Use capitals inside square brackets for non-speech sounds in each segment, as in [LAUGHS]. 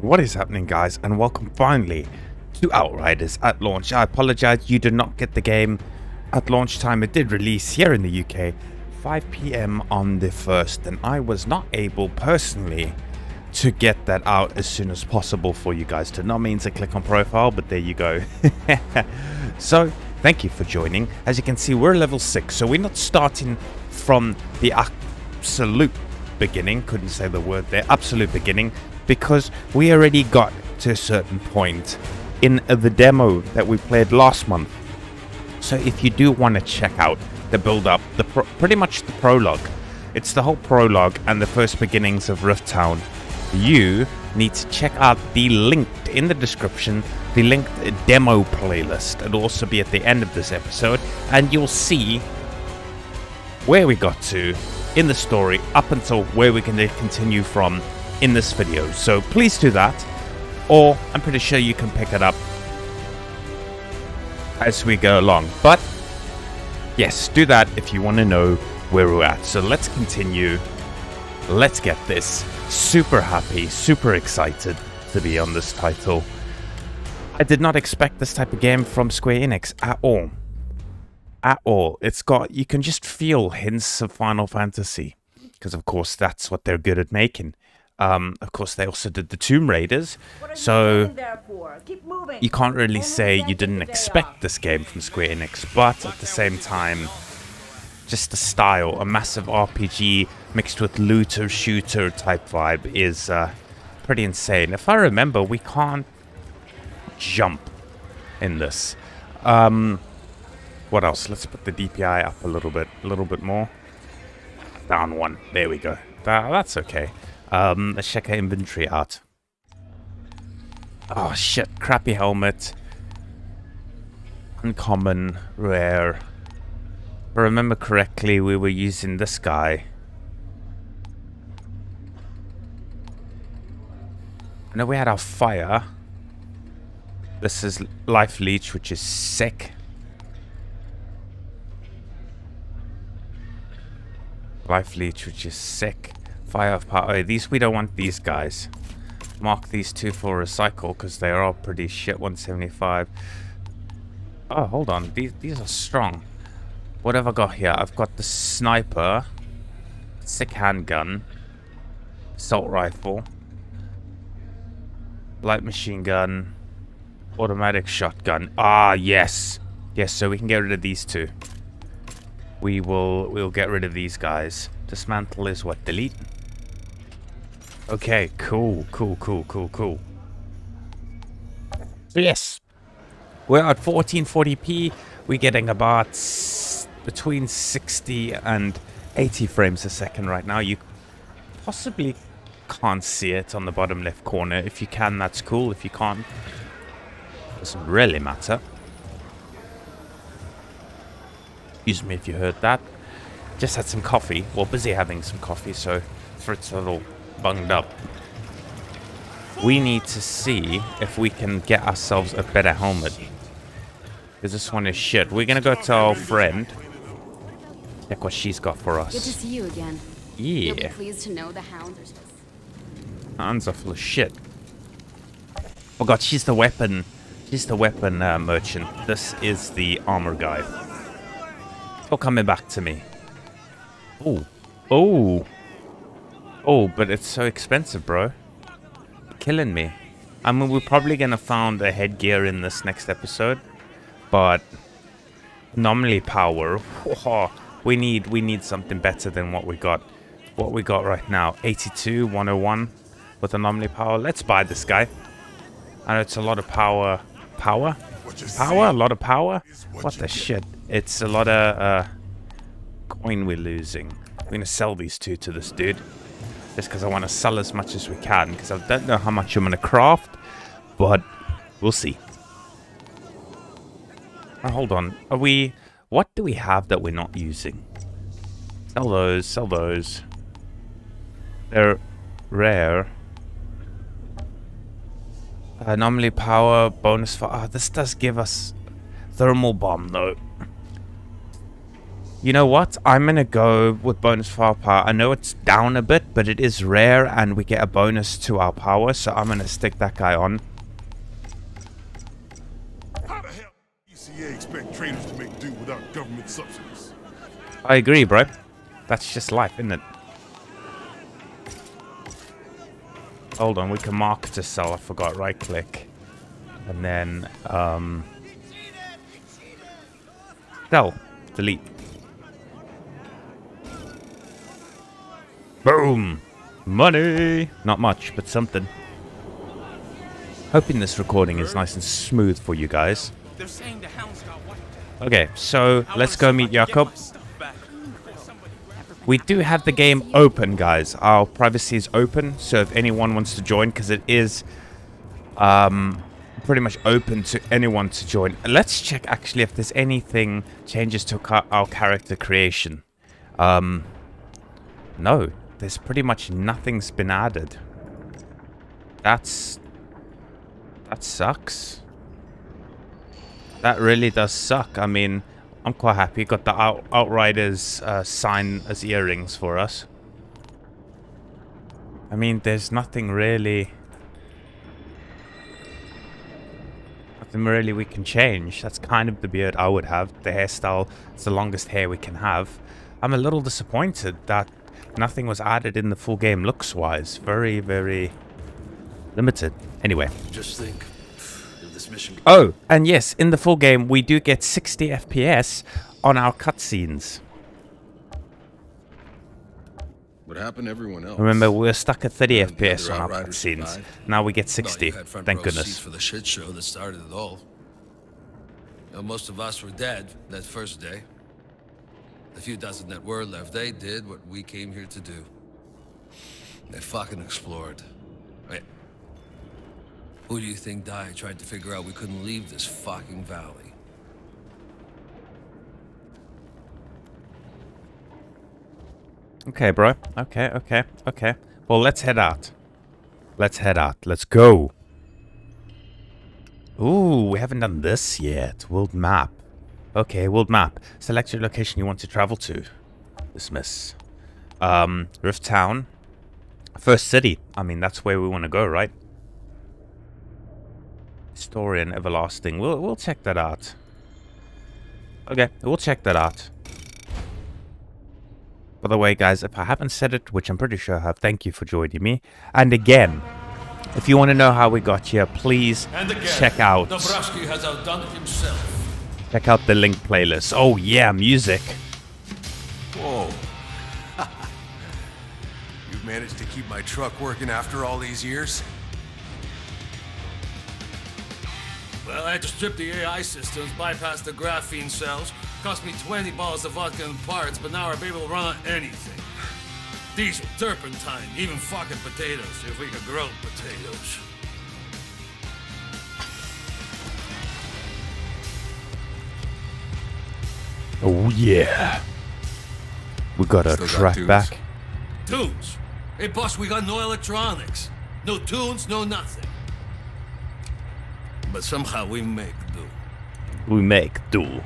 What is happening guys and welcome finally to Outriders at launch. I apologize you did not get the game at launch time. It did release here in the UK 5 p.m. on the 1st and I was not able personally to get that out as soon as possible for you guys to not mean to click on profile but there you go. [LAUGHS] so thank you for joining. As you can see we're level 6 so we're not starting from the absolute beginning couldn't say the word there absolute beginning because we already got to a certain point in the demo that we played last month. So if you do want to check out the build up, the pretty much the prologue, it's the whole prologue and the first beginnings of Rift Town, you need to check out the linked in the description, the linked demo playlist. It'll also be at the end of this episode, and you'll see where we got to in the story up until where we can continue from in this video. So please do that, or I'm pretty sure you can pick it up as we go along. But yes, do that if you want to know where we're at. So let's continue. Let's get this. Super happy, super excited to be on this title. I did not expect this type of game from Square Enix at all. At all. It's got, you can just feel hints of Final Fantasy. Because of course that's what they're good at making. Um, of course, they also did the Tomb Raiders, so you can't really say you didn't expect this game from Square Enix, but at the same time, just the style, a massive RPG mixed with looter shooter type vibe is uh, pretty insane. If I remember, we can't jump in this. Um, what else? Let's put the DPI up a little bit, a little bit more. Down one. There we go. That, that's okay. Um, let's check our inventory out. Oh shit, crappy helmet. Uncommon, rare. If I remember correctly, we were using this guy. I know we had our fire. This is life leech, which is sick. Life leech, which is sick. Fire of power. Oh, these we don't want these guys. Mark these two for recycle because they are all pretty shit. 175. Oh, hold on. These these are strong. What have I got here? I've got the sniper, sick handgun, assault rifle, light machine gun, automatic shotgun. Ah, yes. Yes, so we can get rid of these two. We will we'll get rid of these guys. Dismantle is what? Delete? Okay, cool, cool, cool, cool, cool. So yes, we're at 1440p. We're getting about between 60 and 80 frames a second right now. You possibly can't see it on the bottom left corner. If you can, that's cool. If you can't, doesn't really matter. Excuse me if you heard that. Just had some coffee. Well, busy having some coffee, so for it's a little bunged up. We need to see if we can get ourselves a better helmet. Because this one is shit. We're gonna go to our friend. Check what she's got for us. Good to see you again. Yeah. You'll be pleased to know the hounds are Hounds are full of shit. Oh god, she's the weapon. She's the weapon uh, merchant. This is the armor guy. Still coming back to me. Oh. Oh. Oh, but it's so expensive, bro. Killing me. I mean, we're probably gonna find a headgear in this next episode, but anomaly power. Oh, we need we need something better than what we got. What we got right now, 82, 101 with anomaly power. Let's buy this guy. I know it's a lot of power. Power? Power? A lot of power? What the shit? It's a lot of uh, coin we're losing. We're gonna sell these two to this dude just because I want to sell as much as we can because I don't know how much I'm going to craft, but we'll see. Oh, hold on. Are we... What do we have that we're not using? Sell those, sell those. They're rare. Anomaly power, bonus for... Oh, this does give us thermal bomb, though. You know what? I'm gonna go with bonus firepower. I know it's down a bit, but it is rare and we get a bonus to our power, so I'm gonna stick that guy on. How the hell ECA expect traders to make do without government subsidies? I agree, bro. That's just life, isn't it? Hold on, we can mark to sell. I forgot. Right click. And then, um... Sell. Delete. Boom! Money! Not much, but something. Hoping this recording is nice and smooth for you guys. Okay, so let's go meet Jakub. We do have the game open, guys. Our privacy is open, so if anyone wants to join, because it is um, pretty much open to anyone to join. Let's check actually if there's anything changes to our character creation. Um, no, there's pretty much nothing's been added. That's that sucks. That really does suck. I mean, I'm quite happy. Got the out Outriders uh, sign as earrings for us. I mean, there's nothing really... Nothing really we can change. That's kind of the beard I would have. The hairstyle, it's the longest hair we can have. I'm a little disappointed that nothing was added in the full game looks-wise. Very, very limited. Anyway. Just think, if this mission. Oh, and yes, in the full game, we do get 60 FPS on our cutscenes. What happened to everyone else? Remember, we were stuck at 30 Yeah, the FPS on our cutscenes. Now we get 60. you had front Thank goodness. for the shit show that started it all. You know, most of us were dead that first day. The few dozen that were left, they did what we came here to do. They fucking explored. Wait. Who do you think died trying to figure out we couldn't leave this fucking valley? Okay, bro. Okay, okay, okay. Well, let's head out. Let's head out. Let's go. Ooh, we haven't done this yet. World map. Okay, world map. Select your location you want to travel to. Dismiss. Um, Rift Town. First city. I mean, that's where we want to go, right? Historian Everlasting. We'll, we'll check that out. Okay, we'll check that out. By the way, guys, if I haven't said it, which I'm pretty sure I have, thank you for joining me. And again, if you want to know how we got here, please again, check out Dabrowski has outdone himself. Check out the link playlist. Oh yeah, music. Whoa. [LAUGHS] You've managed to keep my truck working after all these years? Well, I had to strip the AI systems, bypass the graphene cells. Cost me 20 bottles of vodka and parts, but now I'll be able to run on anything. Diesel, turpentine, even fucking potatoes, if we could grow potatoes. Oh yeah. We got our Still got track tunes? back. Tunes! Hey, boss, we got no electronics. No tunes, no nothing. But somehow we make do. We make do.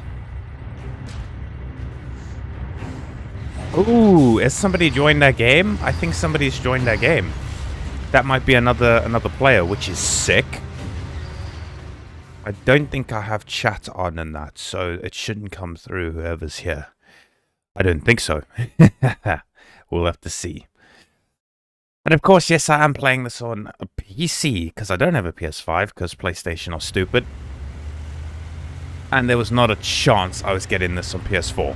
Ooh, has somebody joined that game? I think somebody's joined that game. That might be another another player, which is sick. I don't think I have chat on in that, so it shouldn't come through whoever's here. I don't think so. [LAUGHS] we'll have to see. And of course, yes, I am playing this on a PC, because I don't have a PS5, because PlayStation are stupid. And there was not a chance I was getting this on PS4.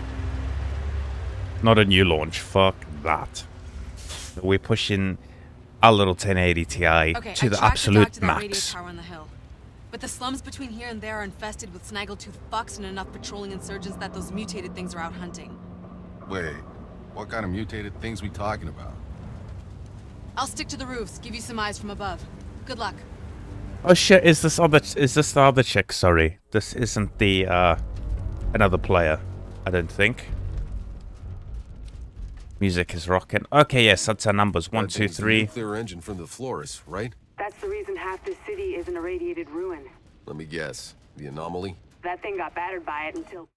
Not a new launch. Fuck that. We're pushing our little 1080 Ti Okay, to I the absolute to max. tower on the hill. But the slums between here and there are infested with snaggletooth fucks and enough patrolling insurgents that those mutated things are out hunting. Wait, what kind of mutated things we talking about? I'll stick to the roofs, give you some eyes from above. Good luck. Oh shit, is this other is this the other chick, sorry. This isn't the uh another player, I don't think. Music is rocking. Okay, yes, that's our numbers. One, That two, three. Nuclear engine from the Flores, right? That's the reason half this city is an irradiated ruin. Let me guess. The anomaly? That thing got battered by it until...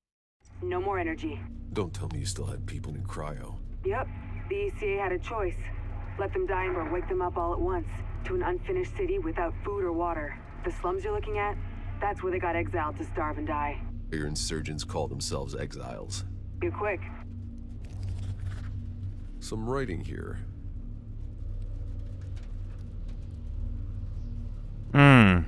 No more energy. Don't tell me you still had people in cryo. Yep, the ECA had a choice. Let them die or wake them up all at once to an unfinished city without food or water. The slums you're looking at? That's where they got exiled to starve and die. Your insurgents call themselves exiles. You're quick. Some writing here. Hmm.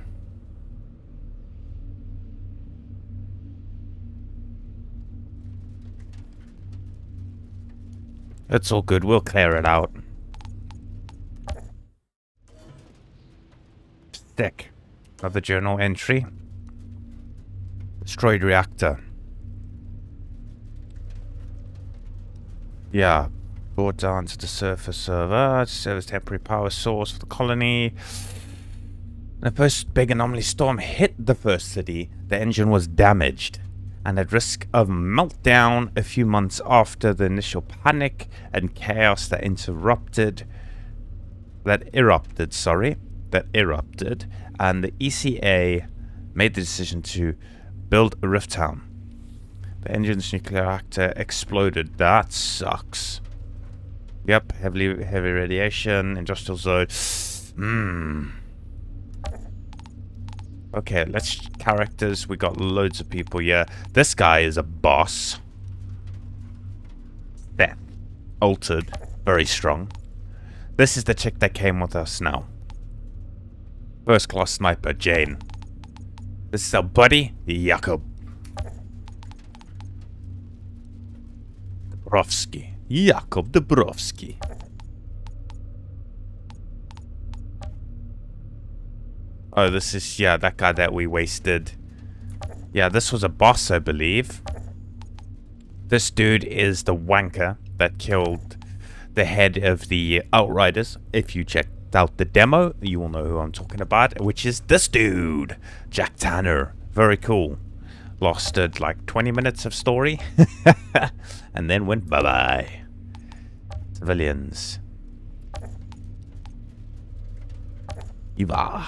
It's all good. We'll clear it out. Stick. Another journal entry. Destroyed reactor. Yeah. Brought down to the surface server as temporary power source for the colony. The first big anomaly storm hit the first city. The engine was damaged and at risk of meltdown a few months after the initial panic and chaos that interrupted that erupted, sorry, that erupted, and the ECA made the decision to build a rift town. The engine's nuclear reactor exploded. That sucks. Yep, heavily heavy radiation, industrial zone. Hmm. Okay, let's characters. We got loads of people. Yeah, this guy is a boss. Beth, altered, very strong. This is the chick that came with us now. First class sniper, Jane. This is our buddy, Jakub. Dabrowski. Jakub Dabrowski. Oh, this is, yeah, that guy that we wasted. Yeah, this was a boss, I believe. This dude is the wanker that killed the head of the Outriders. If you checked out the demo, you will know who I'm talking about, which is this dude, Jack Tanner. Very cool. Lasted like 20 minutes of story, [LAUGHS] and then went bye-bye. Civilians. Eva.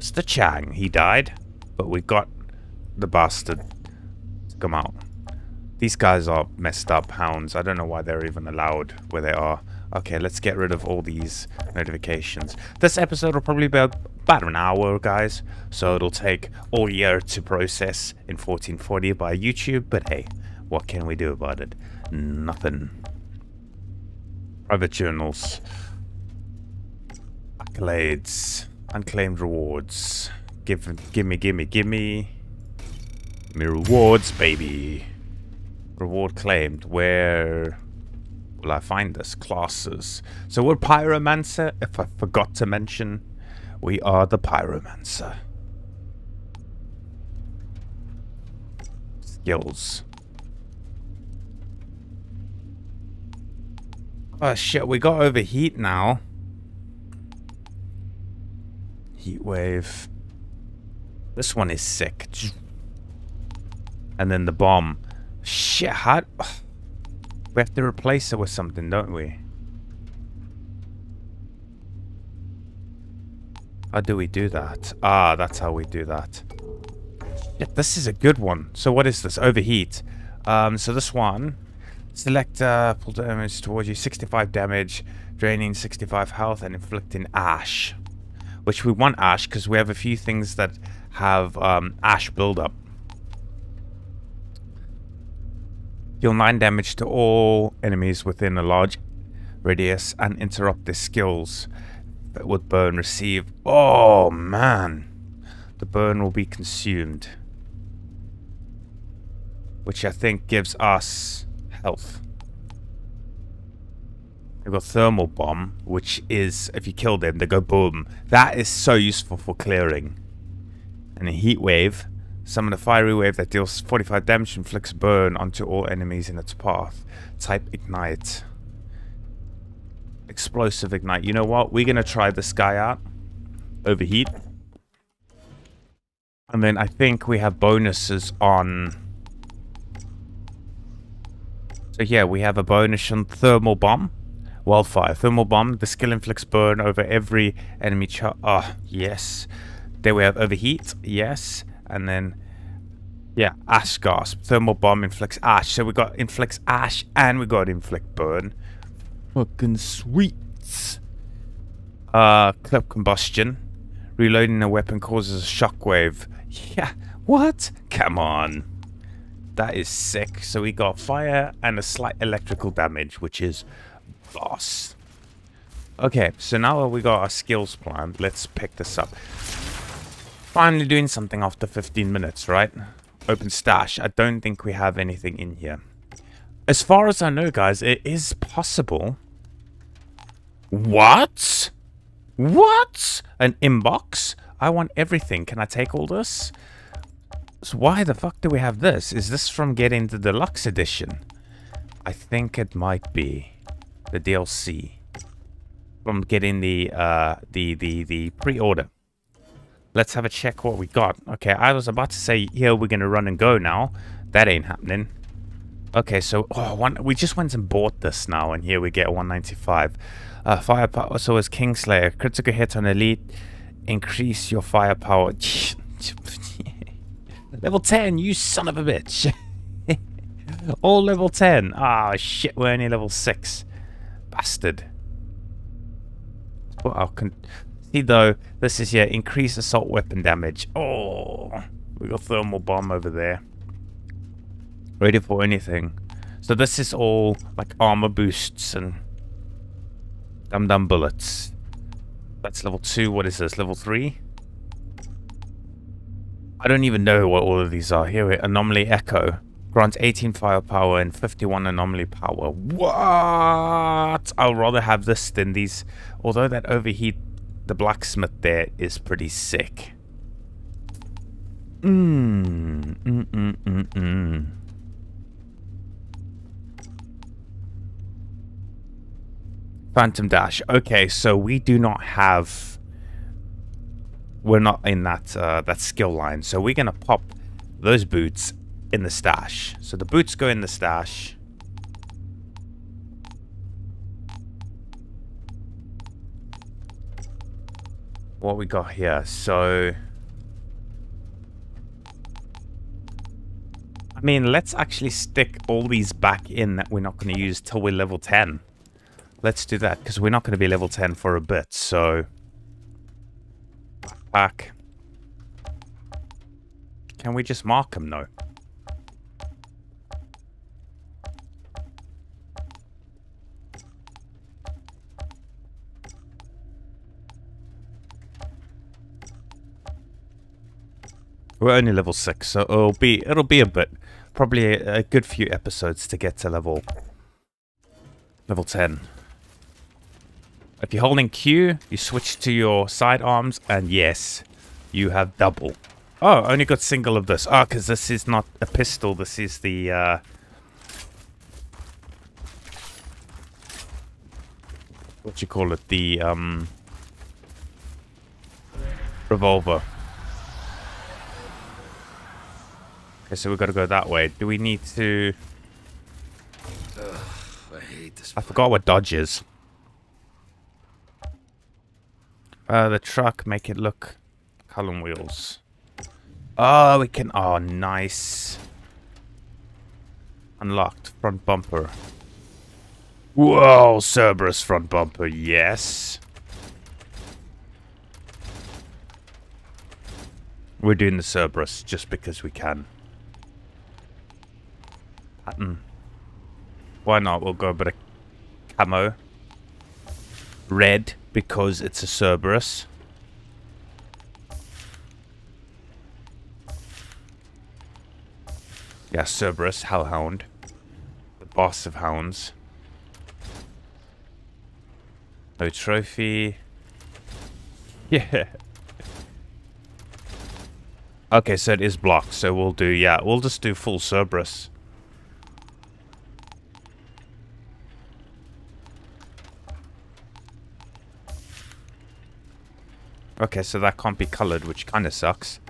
Mr. Chang, he died, but we got the bastard to come out. These guys are messed up hounds. I don't know why they're even allowed where they are. Okay, let's get rid of all these notifications. This episode will probably be about an hour, guys. So it'll take all year to process in 1440 by YouTube. But hey, what can we do about it? Nothing. Private journals. Accolades. Unclaimed rewards. Give, gimme, gimme, gimme. Me rewards, baby. Reward claimed. Where will I find this? Classes. So we're Pyromancer. If I forgot to mention, we are the Pyromancer. Skills. Oh shit, we got overheat now. Heat wave. This one is sick. And then the bomb. Shit, hot. We have to replace it with something, don't we? How do we do that? Ah, that's how we do that. Yeah, this is a good one. So what is this? Overheat. Um, so this one... Select uh, pull damage towards you. 65 damage, draining 65 health, and inflicting ash which we want ash because we have a few things that have um, ash buildup. Deal 9 damage to all enemies within a large radius and interrupt their skills that would burn receive. Oh man, the burn will be consumed, which I think gives us health. They've got Thermal Bomb, which is, if you kill them, they go boom. That is so useful for clearing. And a Heat Wave. Summon a fiery wave that deals 45 damage and inflicts burn onto all enemies in its path. Type Ignite. Explosive Ignite. You know what? We're going to try this guy out. Overheat. And then I think we have bonuses on... So yeah, we have a bonus on Thermal Bomb. Wildfire. Thermal Bomb. The skill inflicts burn over every enemy char- Ah, oh, yes. There we have Overheat. Yes. And then... Yeah, ash gasp. Thermal bomb inflicts ash. So we got inflicts ash and we got inflict burn. Fucking sweet. Uh, clip combustion. Reloading a weapon causes a shockwave. Yeah, what? Come on. That is sick. So we got fire and a slight electrical damage, which is boss. Okay, so now that we got our skills plan. Let's pick this up. Finally doing something after 15 minutes, right? Open stash. I don't think we have anything in here. As far as I know, guys, it is possible. What? What? An inbox? I want everything. Can I take all this? So why the fuck do we have this? Is this from getting the deluxe edition? I think it might be the DLC from getting the uh the the the pre-order. Let's have a check what we got. Okay, I was about to say here we're gonna run and go now. That ain't happening. Okay, so oh, one, we just went and bought this now, and here we get 195. Uh, firepower. So is Kingslayer critical hit on elite. Increase your firepower. [LAUGHS] level 10, you son of a bitch. [LAUGHS] All level 10. Ah, oh, shit, we're only level 6. Bastard. Well, I'll see though, this is yeah, increase assault weapon damage. Oh, we got thermal bomb over there. Ready for anything. So this is all like armor boosts and dum dum bullets. That's level 2. What is this? Level 3? I don't even know what all of these are. Here Anomaly Echo. Grants 18 firepower and 51 anomaly power. What? I'll rather have this than these. Although that overheat, the blacksmith there is pretty sick. Mmm. Mm mm mm mm. Phantom Dash. Okay, so we do not have... We're not in that uh, that skill line. So we're going to pop those boots in the stash. So the boots go in the stash. What we got here? So... I mean, let's actually stick all these back in that we're not going to use till we're level 10. Let's do that, because we're not going to be level 10 for a bit, so... Back. Can we just mark them, though? We're only level 6, so it'll be it'll be a bit. Probably a, a good few episodes to get to level level 10. If you're holding Q, you switch to your sidearms, and yes, you have double. Oh, only got single of this. Oh, because this is not a pistol, this is the... Uh, what you call it? The um, revolver. Okay, so we've got to go that way. Do we need to... Ugh, I hate this. I forgot what dodge is. Uh, the truck, make it look... Column wheels. Oh, we can... Oh, nice. Unlocked. Front bumper. Whoa, Cerberus front bumper, yes. We're doing the Cerberus just because we can pattern. Why not? We'll go a bit of camo. Red, because it's a Cerberus. Yeah, Cerberus, Hellhound. The boss of hounds. No trophy. [LAUGHS] Yeah. Okay, so it is blocked, so we'll do, yeah, we'll just do full Cerberus. Okay, so that can't be colored, which kind of sucks.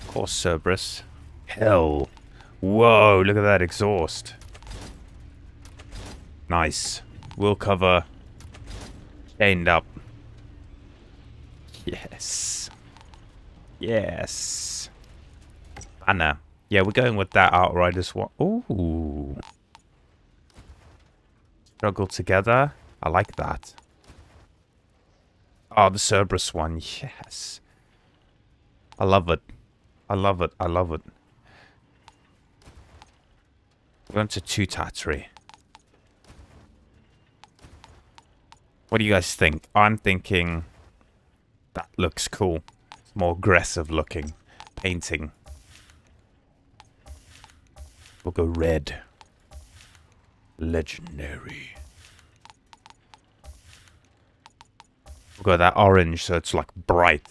Of course, Cerberus. Hell. Whoa, look at that exhaust. Nice. Wheel cover. Chained up. Yes. Yes. Banner. Yeah, we're going with that Outriders one. Ooh. Struggle together. I like that. Oh, the Cerberus one. Yes. I love it. I love it. I love it. We're going to two Tattery. What do you guys think? I'm thinking that looks cool. More aggressive looking painting. We'll go red. Legendary. We'll go that orange so it's like bright.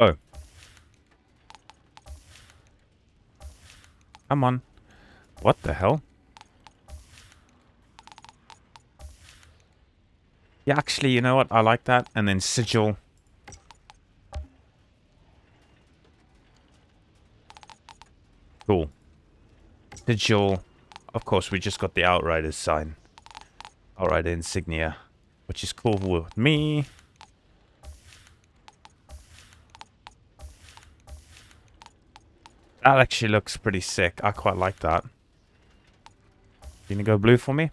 Oh. Come on. What the hell? Yeah, actually, you know what? I like that. And then sigil. Cool. Sigil. Of course, we just got the Outriders sign. Outrider insignia. Which is cool with me. That actually looks pretty sick. I quite like that. You gonna go blue for me?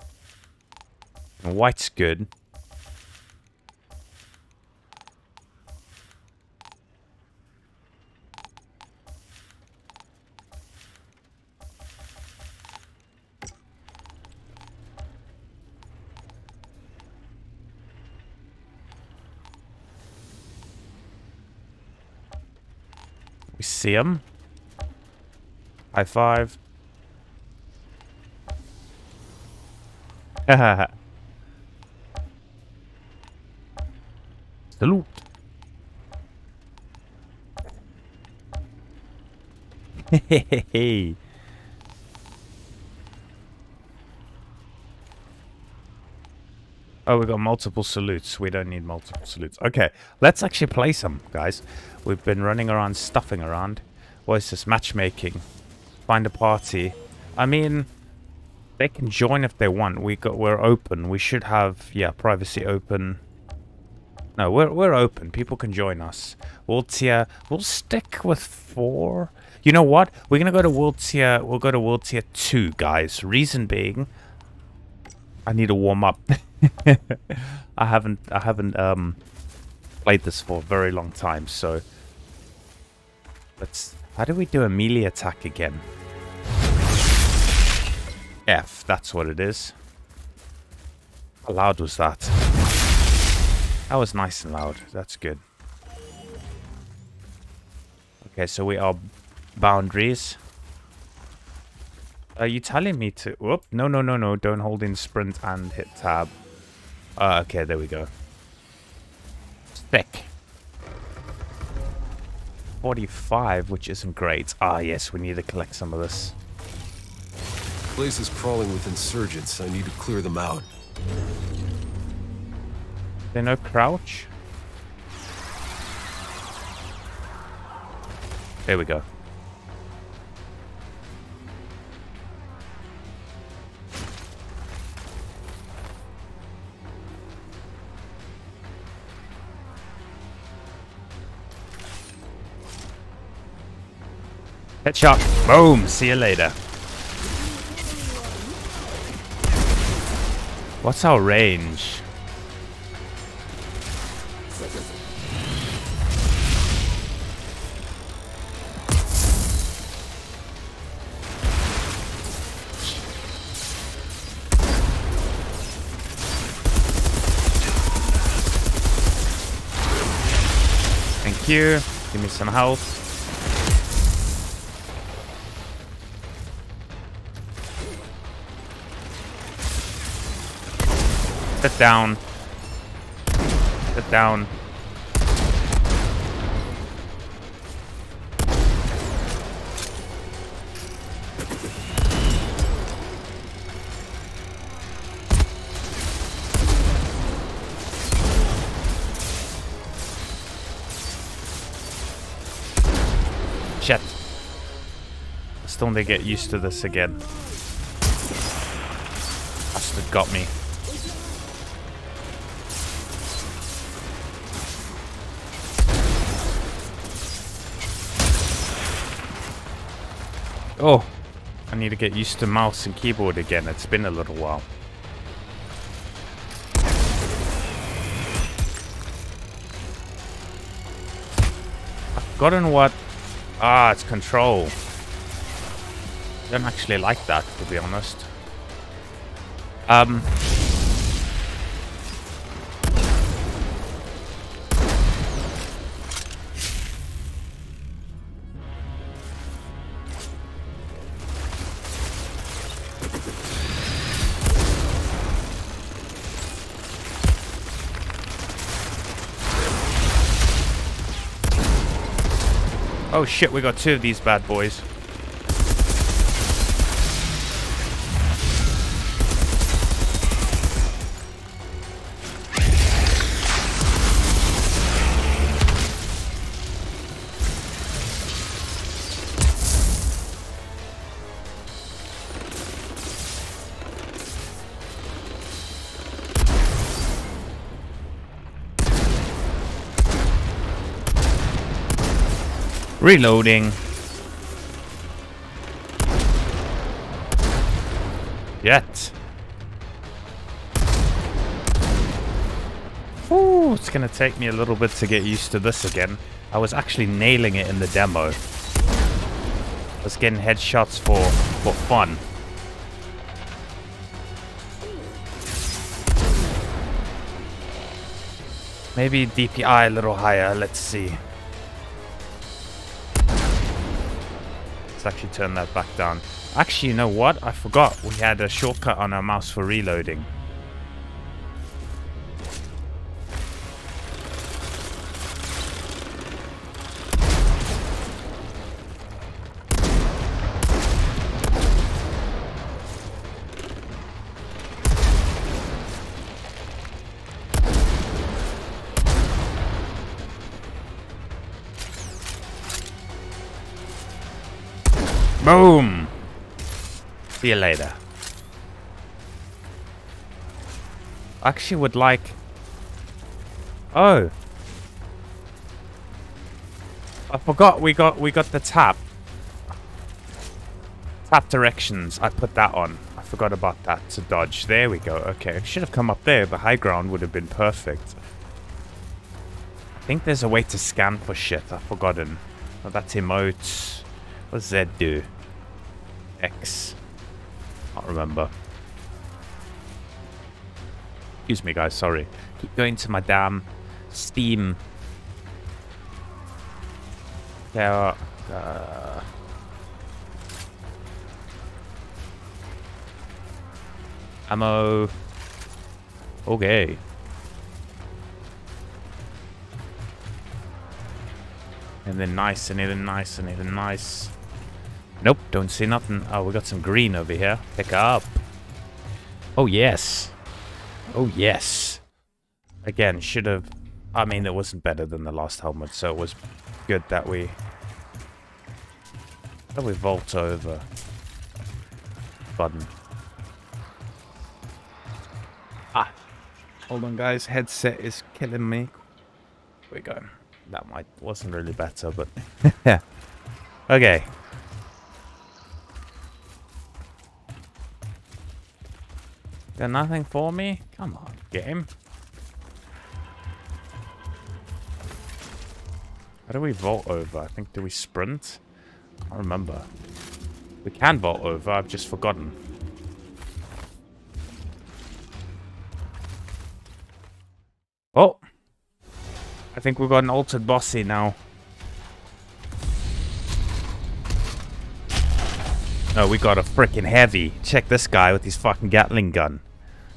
White's good. See him. High five. [LAUGHS] Salute. Hey. [LAUGHS] Oh, we got multiple salutes. We don't need multiple salutes. Okay, let's actually play some, guys. We've been running around, stuffing around. What is this? Matchmaking. Find a party. I mean, they can join if they want. We got, we're open. We should have, yeah, privacy open. No, we're we're open. People can join us. World tier. We'll stick with four. You know what? We're gonna go to world tier. We'll go to world tier two, guys. Reason being, I need to warm up. [LAUGHS] I haven't I haven't um played this for a very long time, so let's how do we do a melee attack again? F, that's what it is. How loud was that? That was nice and loud. That's good. Okay, so we are boundaries. Are you telling me to... Whoop. No, no, no, no. Don't hold in sprint and hit tab. Uh, okay, there we go. Thick. 45, which isn't great. Ah, yes, we need to collect some of this. Place is crawling with insurgents. I need to clear them out. There no crouch? There we go. Headshot. Boom. See you later. What's our range? Thank you. Give me some health. Sit down. Sit down. Shit. I still need to get used to this again. Bastard got me. Oh, I need to get used to mouse and keyboard again. It's been a little while. I've forgotten what... Ah, it's control. I don't actually like that, to be honest. Um... Oh shit, we got two of these bad boys. Reloading. Yet. Ooh, it's gonna take me a little bit to get used to this again. I was actually nailing it in the demo. I was getting headshots for, for fun. Maybe DPI a little higher, let's see. Let's actually turn that back down. Actually, you know what? I forgot we had a shortcut on our mouse for reloading. See you later. I actually would like... Oh. I forgot we got we got the tap. Tap directions. I put that on. I forgot about that to dodge. There we go. Okay, it should have come up there. The high ground would have been perfect. I think there's a way to scan for shit. I've forgotten. Oh, that's emotes. What does Z do? X. Can't remember. Excuse me, guys. Sorry. Keep going to my damn Steam. Yeah. Uh, ammo. Okay. And then nice, and even nice, and even nice. Nope, don't see nothing. Oh, we got some green over here. Pick up. Oh, yes. Oh, yes. Again, should have... I mean, it wasn't better than the last helmet, so it was good that we... That we vault over. Button. Ah. Hold on, guys. Headset is killing me. Here we go. That might... Wasn't really better, but... yeah. [LAUGHS] Okay. Got nothing for me? Come on, game. How do we vault over? I think, do we sprint? I remember. We can vault over, I've just forgotten. Oh! I think we've got an altered bossy now. Oh, we got a freaking heavy. Check this guy with his fucking Gatling gun.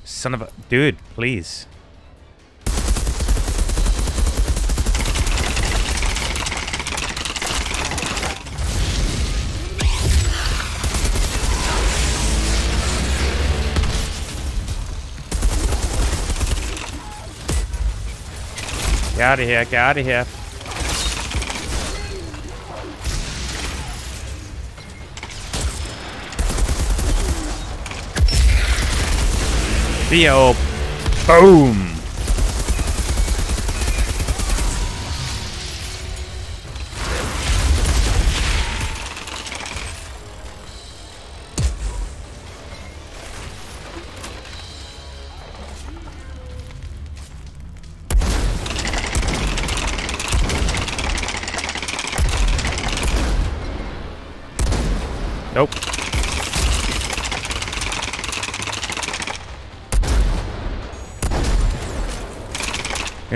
Son of a... Dude, please. Get out of here, get out of here. Theo. Boom.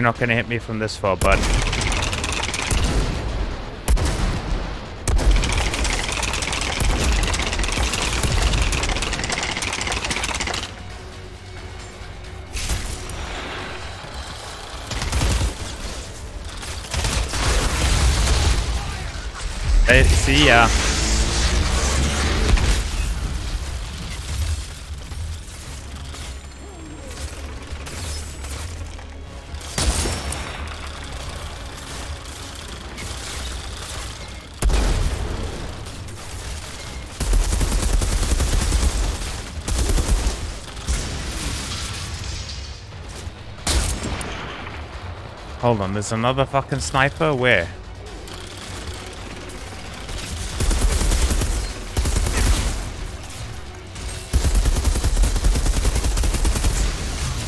You're not gonna hit me from this far, bud. Hey, see ya. Hold on, there's another fucking sniper? Where?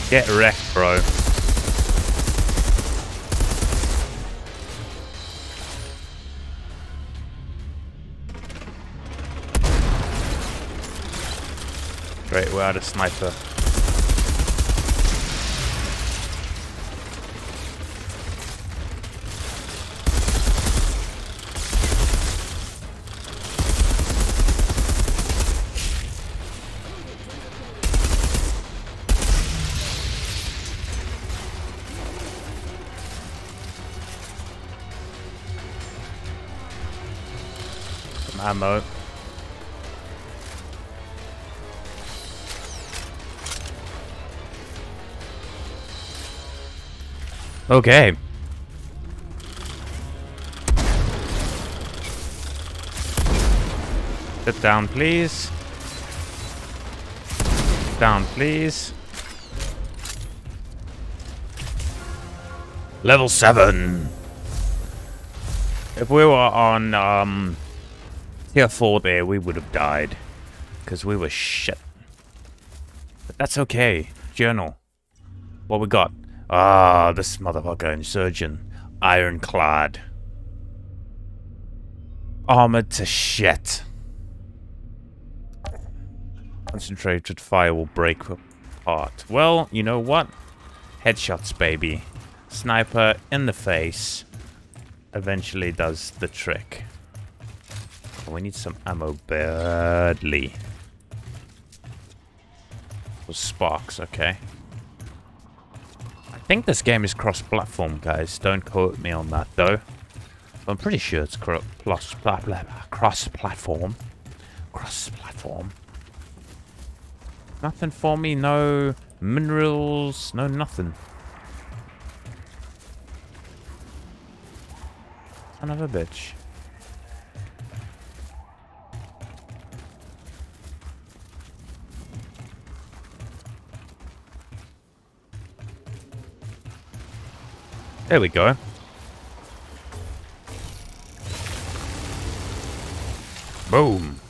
Get wrecked, bro. Great, we're out of sniper. Ammo. Okay. Sit down, please. Down, please. Level 7. If we were on um, tier 4 there, we would have died. Because we were shit. But that's okay. Journal. What we got? Ah, this motherfucker insurgent. Ironclad. Armored to shit. Concentrated fire will break apart. Well, you know what? Headshots, baby. Sniper in the face eventually does the trick. Oh, we need some ammo badly. For sparks, okay. I think this game is cross-platform, guys. Don't quote me on that, though. I'm pretty sure it's cross-platform. Cross-platform. Nothing for me, no minerals, no nothing. Son of a bitch. There we go. Boom.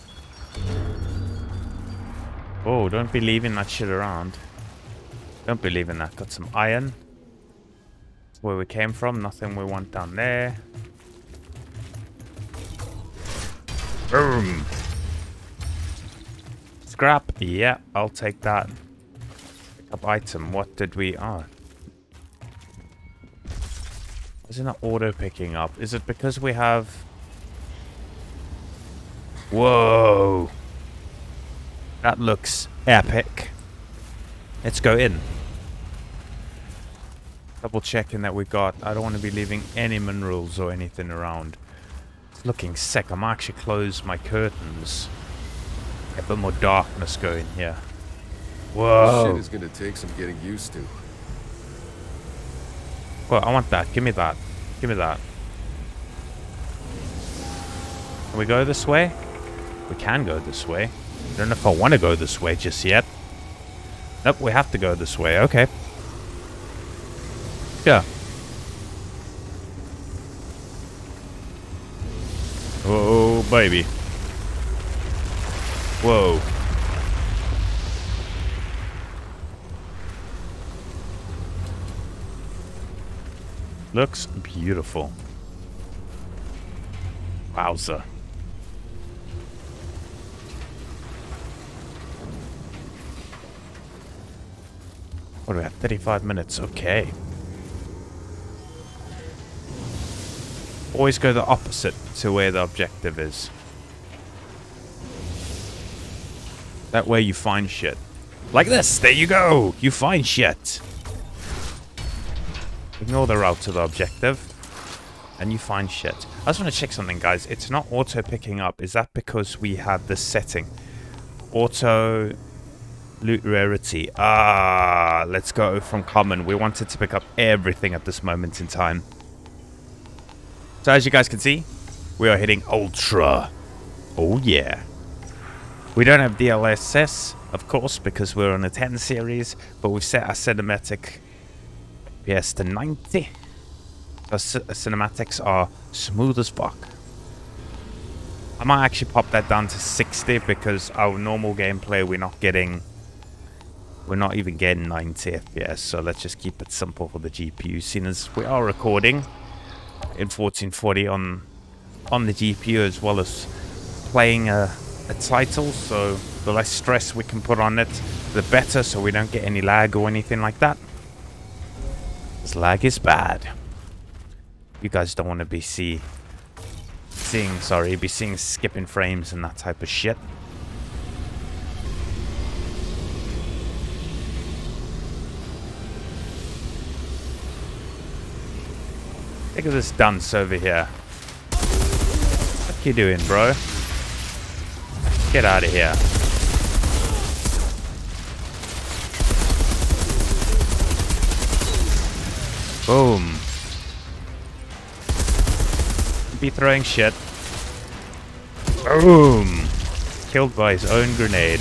Oh, don't be leaving that shit around. Don't be leaving that. Got some iron. Where we came from, nothing we want down there. Boom. Scrap. Yeah, I'll take that. Pick up item. What did we... Oh. Isn't it auto picking up? Is it because we have... Whoa. That looks epic. Let's go in. Double checking that we got. I don't want to be leaving any minerals or anything around. It's looking sick. I might actually close my curtains. A bit more darkness going here. Whoa. This shit is gonna take some getting used to. I want that. Give me that. Give me that. Can we go this way? We can go this way. I don't know if I want to go this way just yet. Nope, we have to go this way. Okay. Yeah. Oh, baby. Whoa. Looks beautiful. Wowza. What are we at? 35 minutes. Okay. Always go the opposite to where the objective is. That way you find shit. Like this. There you go. You find shit. Ignore the route to the objective. And you find shit. I just want to check something, guys. It's not auto picking up. Is that because we have the setting? Auto loot rarity. Ah, let's go from common. We wanted to pick up everything at this moment in time. So as you guys can see, we are hitting Ultra. Oh yeah. We don't have DLSS, of course, because we're on a 10 series, but we've set our cinematic FPS to 90. Our cinematics are smooth as fuck. I might actually pop that down to 60 because our normal gameplay we're not getting we're not even getting 90 FPS so let's just keep it simple for the GPU seeing as we are recording in 1440 on on the GPU as well as playing a, a title so the less stress we can put on it the better so we don't get any lag or anything like that because lag is bad you guys don't want to be see seeing sorry be seeing skipping frames and that type of shit Look at this dunce over here. What you doing, bro? Get out of here. Boom. Be throwing shit. Boom. Killed by his own grenade.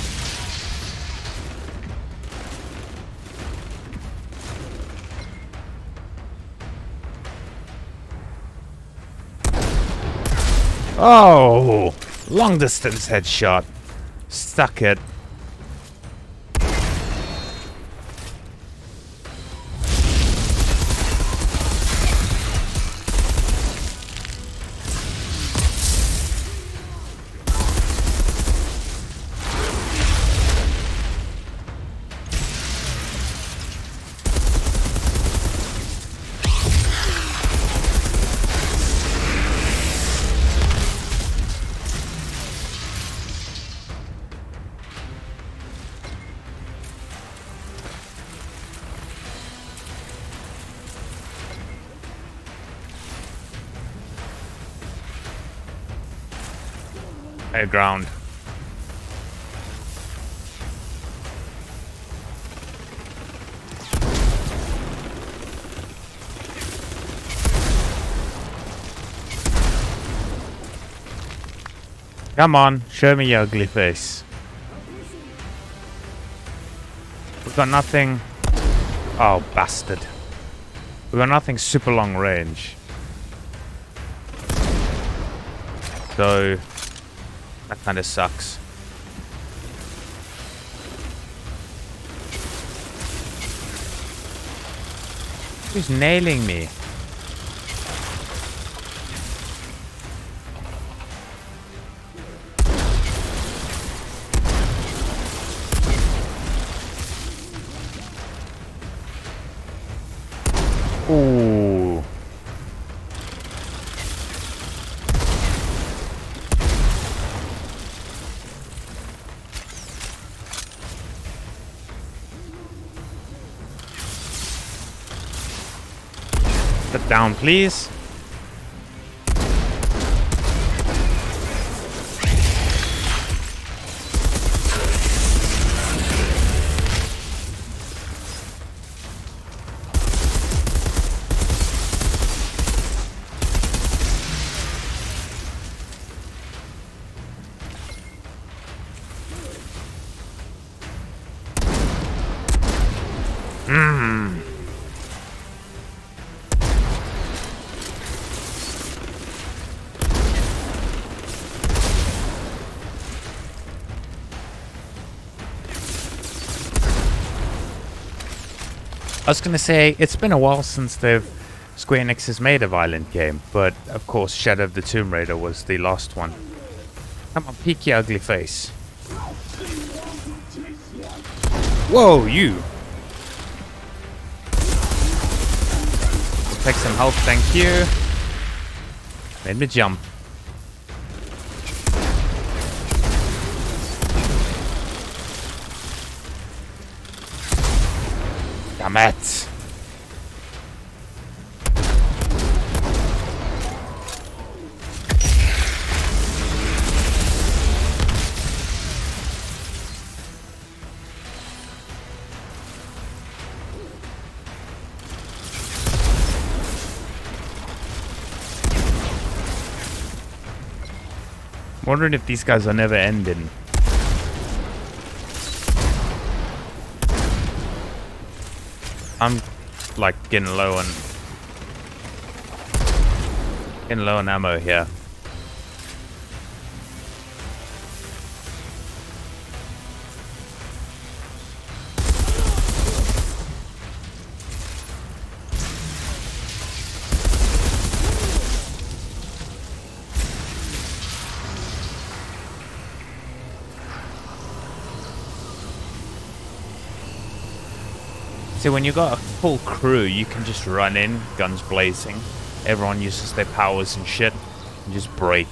Oh! Long distance headshot. Stuck it. Ground. Come on, show me your ugly face. We've got nothing... Oh, bastard. We've got nothing super long range. So... That kind of sucks. Who's nailing me? Down, please. Was gonna say it's been a while since they've Square Enix has made a violent game, but of course Shadow of the Tomb Raider was the last one. Come on, peek your ugly face. Whoa, you! Take some health, thank you. Made me jump. Damn it! Wondering if these guys are never ending. I'm like getting low on getting low on ammo here. See, when you got a full crew, you can just run in, guns blazing. Everyone uses their powers and shit, and just break.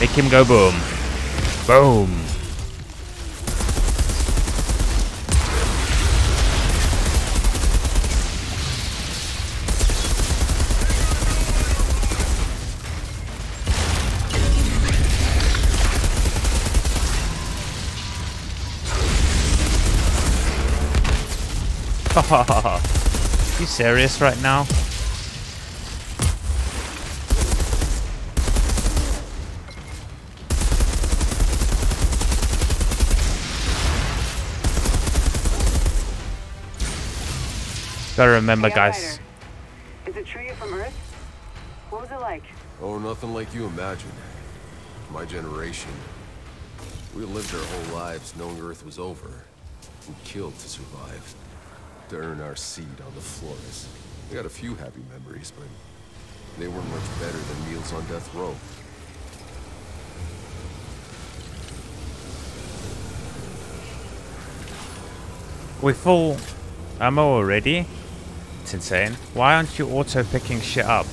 Make him go boom. Boom. [LAUGHS] you serious right now? Gotta remember, Hey, guys. Is it true you're from Earth? What was it like? Oh, nothing like you imagine. My generation. We lived our whole lives knowing Earth was over. We killed to survive. To earn our seat on the Flores. We got a few happy memories, but they weren't much better than meals on death row. We full ammo already? It's insane. Why aren't you auto picking shit up?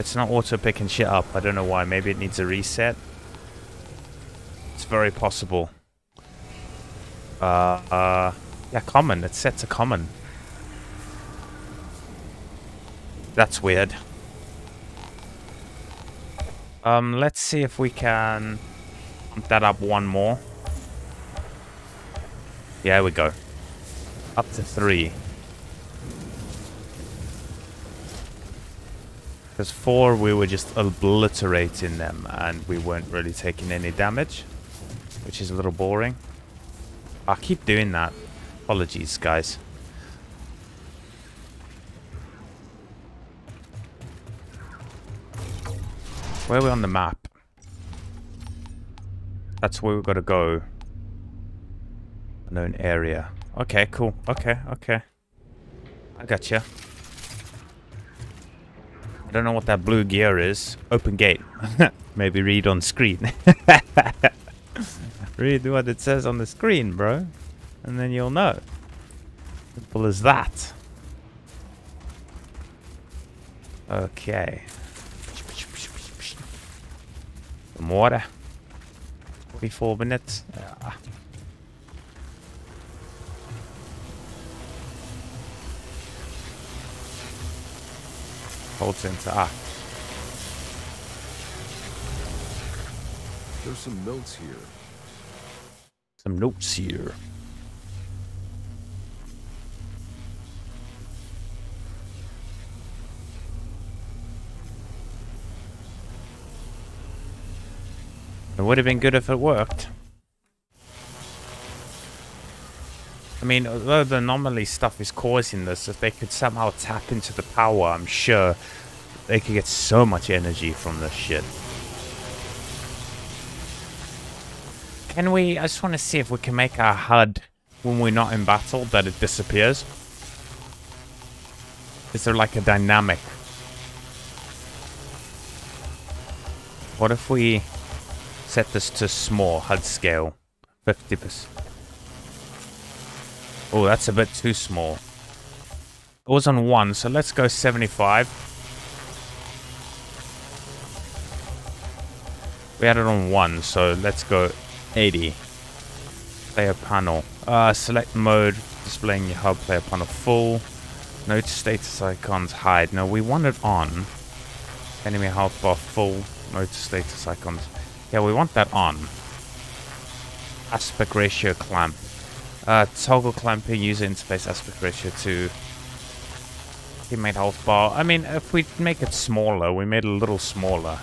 It's not auto picking shit up. I don't know why. Maybe it needs a reset. It's very possible. Uh, uh, yeah, common. It's set to common. That's weird. Um, let's see if we can bump that up one more. Yeah, we go. Up to three. Because four, we were just obliterating them and we weren't really taking any damage. Which is a little boring. I keep doing that. Apologies, guys. Where are we on the map? That's where we've got to go. Unknown area. Okay, cool. Okay, okay. I gotcha. I don't know what that blue gear is. Open gate. [LAUGHS] Maybe read on screen. [LAUGHS] read what it says on the screen, bro. And then you'll know. Simple as that. Okay. Some water. 44 minutes. Yeah. Hold center. Ah. There's some notes here. Some notes here. It would have been good if it worked. I mean, although the anomaly stuff is causing this, if they could somehow tap into the power, I'm sure They could get so much energy from this shit. Can we... I just want to see if we can make our HUD when we're not in battle that it disappears. Is there like a dynamic? What if we set this to small HUD scale? 50%. Oh, that's a bit too small. It was on 1, so let's go 75. We had it on 1, so let's go 80. Player panel. Uh, select mode, displaying your hub player panel full. Note status icons hide. No, we want it on. Enemy health bar full. Note status icons. Yeah, we want that on. Aspect ratio clamp. Uh, toggle clamping user interface aspect ratio to teammate health bar. I mean, if we make it smaller, we made it a little smaller.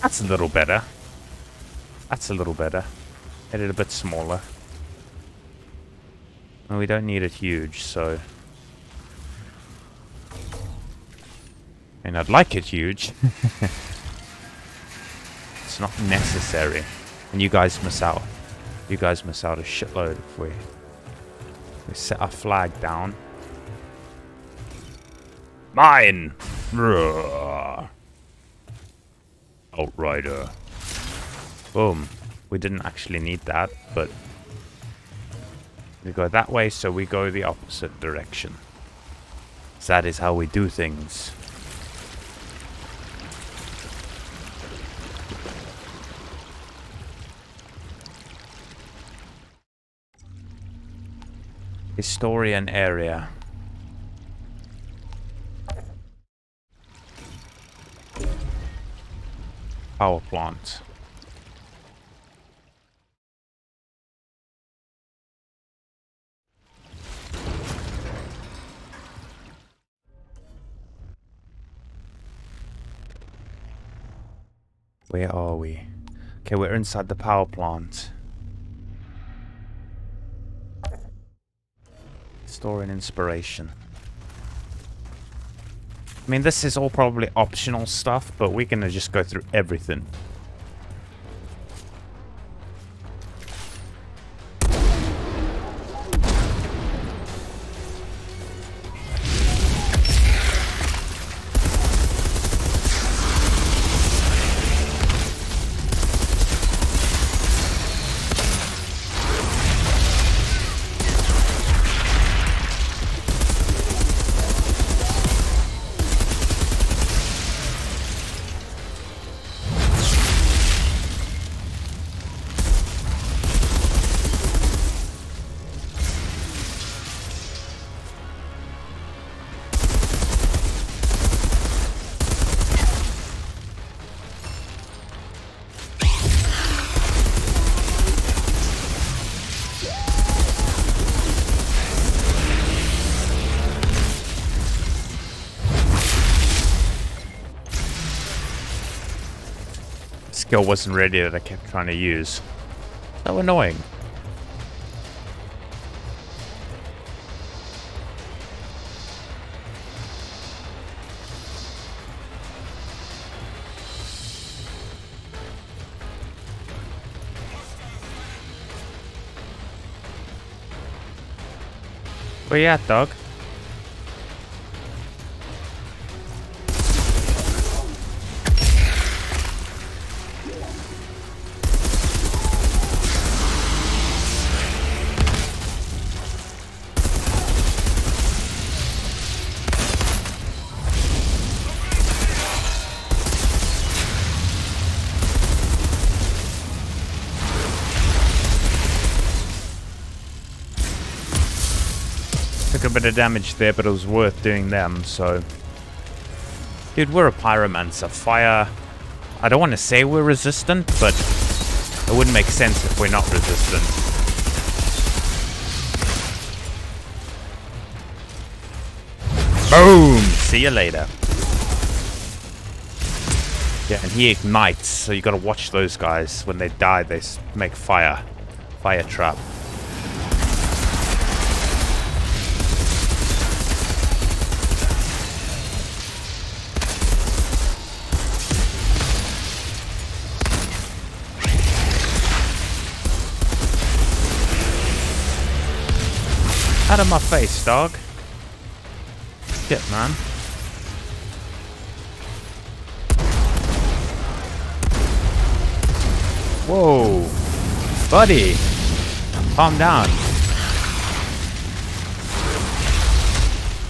That's a little better. That's a little better. Made it a bit smaller. And we don't need it huge, so... I mean, I'd like it huge. [LAUGHS] it's not necessary. And you guys miss out. You guys miss out a shitload if we, we set our flag down. Mine! Roar. Outrider. Boom. We didn't actually need that, but we go that way, so we go the opposite direction. That is how we do things. Historian area. Power plant. Where are we? Okay, we're inside the power plant. Storing inspiration. I mean, this is all probably optional stuff, but we're gonna just go through everything. Skill wasn't ready that I kept trying to use. So annoying. Where you at, dog? Took a bit of damage there, but it was worth doing them, so... Dude, we're a pyromancer. Fire... I don't want to say we're resistant, but it wouldn't make sense if we're not resistant. Boom! See you later. Yeah, and he ignites, so you gotta watch those guys. When they die, they make fire. Fire trap. Out of my face, dog. Shit, man. Whoa. Buddy. Calm down.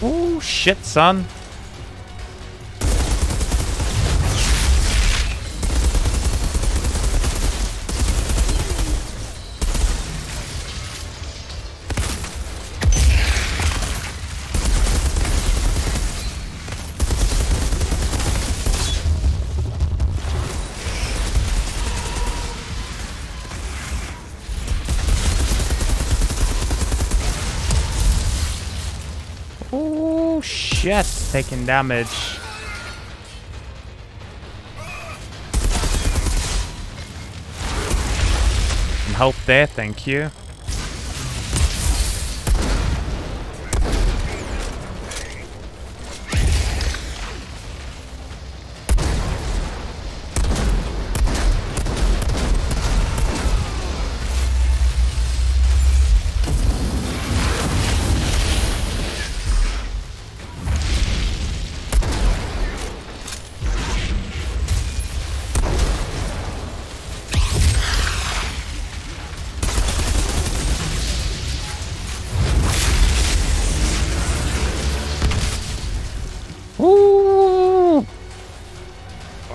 Oh, shit, son. Taking damage. Some help there, thank you.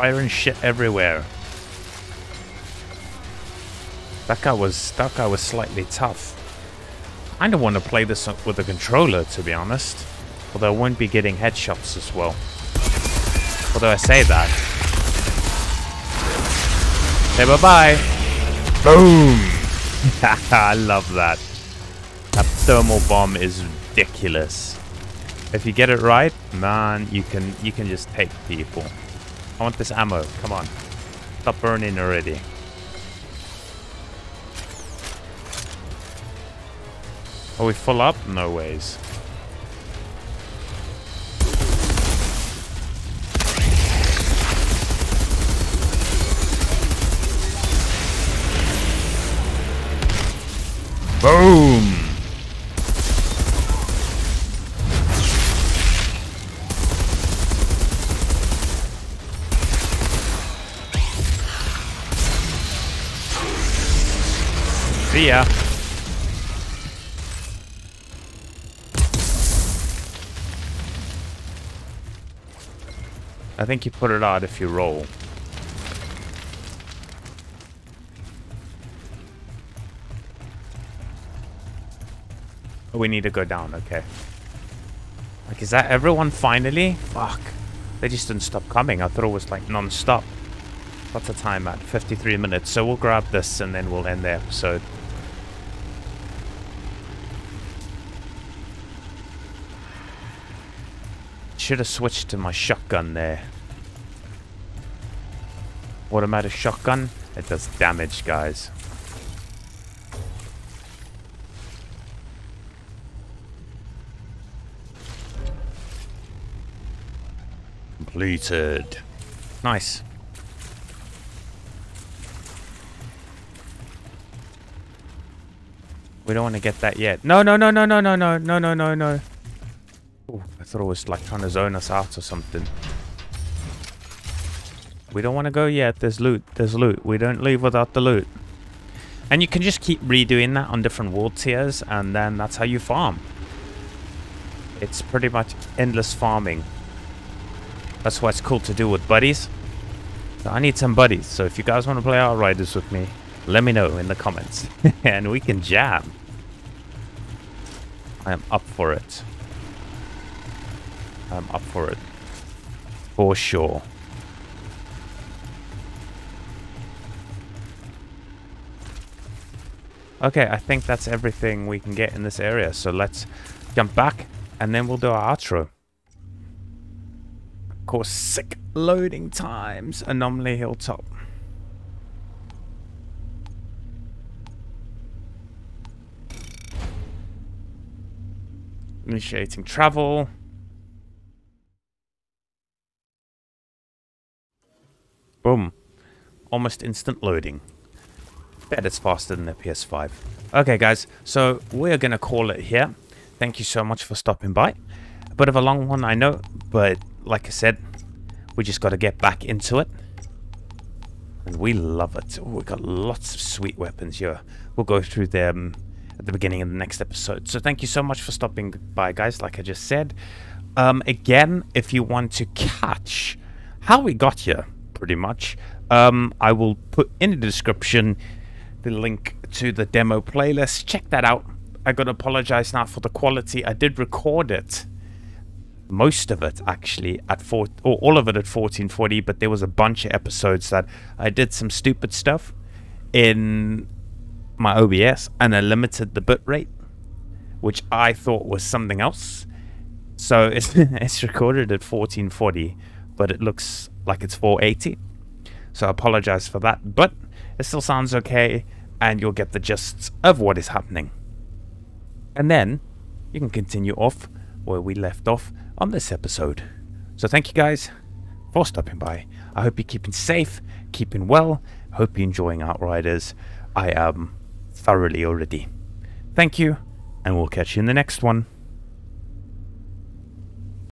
And shit everywhere. That guy was that guy was slightly tough. I don't want to play this with a controller, to be honest. Although I won't be getting headshots as well. Although I say that. Say bye-bye. Boom! [LAUGHS] I love that. That thermal bomb is ridiculous. If you get it right, man, you can you can just take people. I want this ammo. Come on. Stop burning already. Are we full up? No ways. Boom! See ya. I think you put it out if you roll. Oh, we need to go down, okay. Like, is that everyone finally? Fuck. They just didn't stop coming. I thought it was like non-stop. What's the time at? 53 minutes. So we'll grab this and then we'll end the episode. Should have switched to my shotgun there. Automatic shotgun. It does damage, guys. Completed. Nice. We don't want to get that yet. No, no, no, no, no, no, no, no, no, no, no. It was like trying to zone us out or something. We don't want to go yet. There's loot. There's loot. We don't leave without the loot. And you can just keep redoing that on different world tiers, and then that's how you farm. It's pretty much endless farming. That's why it's cool to do with buddies. So I need some buddies. So if you guys want to play Outriders with me, let me know in the comments. [LAUGHS] and we can jam. I am up for it. I'm up for it. For sure. Okay, I think that's everything we can get in this area. So let's jump back and then we'll do our outro. Of course, sick loading times. Anomaly Hilltop. Initiating travel. Boom. Almost instant loading. Bet it's faster than the PS5. Okay, guys. So we're going to call it here. thank you so much for stopping by. A bit of a long one, I know, but like I said, we just got to get back into it. And we love it. Ooh, we got lots of sweet weapons here. We'll go through them at the beginning of the next episode. So thank you so much for stopping by, guys, like I just said. Um, again, if you want to catch how we got here, pretty much, um, I will put in the description the link to the demo playlist. Check that out. I gotta apologize now for the quality. I did record it, most of it actually at four, or all of it at 1440, but there was a bunch of episodes that I did some stupid stuff in my OBS and I limited the bitrate, which I thought was something else. So [LAUGHS] it's, it's recorded at 1440, but it looks like it's 480. So I apologize for that, but it still sounds okay, and you'll get the gist of what is happening. And then you can continue off where we left off on this episode. So thank you guys for stopping by. I hope you're keeping safe, keeping well. Hope you're enjoying Outriders. I am thoroughly already. Thank you, and we'll catch you in the next one.